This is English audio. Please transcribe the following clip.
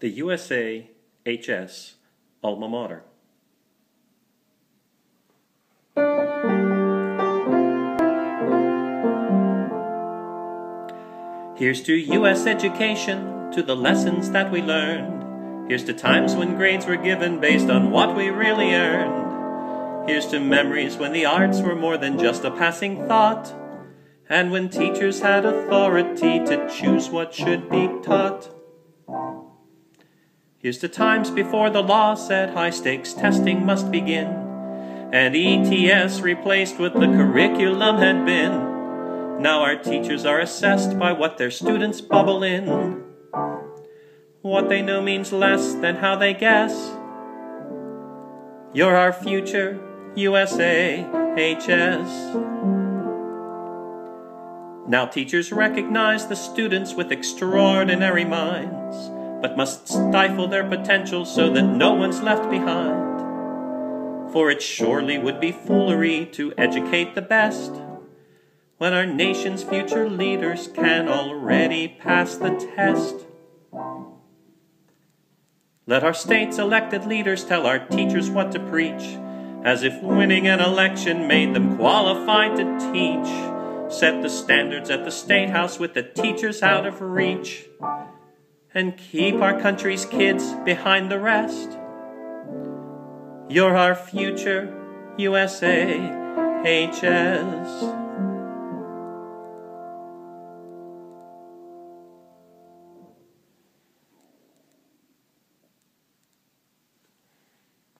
the USA HS Alma Mater. Here's to U.S. education, to the lessons that we learned. Here's to times when grades were given based on what we really earned. Here's to memories when the arts were more than just a passing thought, and when teachers had authority to choose what should be taught. Here's to times before the law said high stakes testing must begin, and ETS replaced what the curriculum had been. Now our teachers are assessed by what their students bubble in. What they know means less than how they guess. You're our future, USA, HS. Now teachers recognize the students with extraordinary minds but must stifle their potential so that no one's left behind. For it surely would be foolery to educate the best when our nation's future leaders can already pass the test. Let our state's elected leaders tell our teachers what to preach, as if winning an election made them qualified to teach. Set the standards at the State House with the teachers out of reach and keep our country's kids behind the rest. You're our future, USA, HS.